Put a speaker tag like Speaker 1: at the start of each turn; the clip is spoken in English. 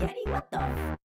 Speaker 1: Yeti? What the?